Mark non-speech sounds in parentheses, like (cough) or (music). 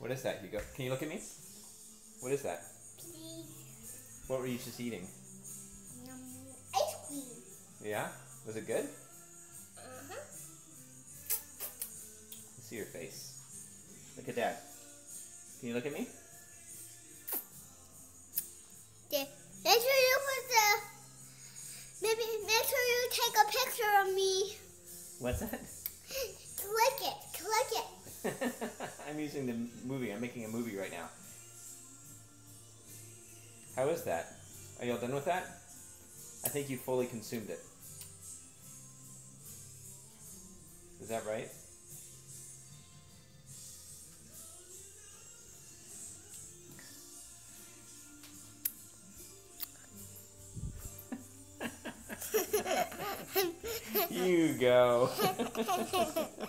What is that, Hugo? Can you look at me? What is that? Please. What were you just eating? Um, ice cream. Yeah? Was it good? Uh-huh. See your face. Look at that. Can you look at me? Yeah. Make sure you put the... Maybe make sure you take a picture of me. What's that? Click it. Click it. (laughs) I'm using the movie. I'm making a movie right now. How is that? Are you all done with that? I think you fully consumed it. Is that right? (laughs) you go. (laughs)